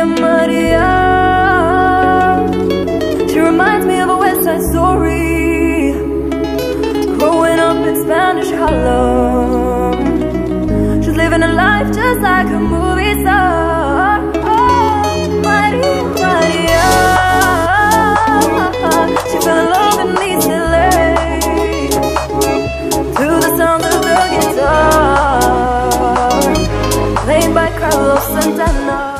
Ave Maria. She reminds me of a West Side Story. Growing up in Spanish Harlem She's living a life just like a movie star. Oh, Maria, Maria. She fell in love in East LA To the sound of the guitar. Played by Carlos Santana.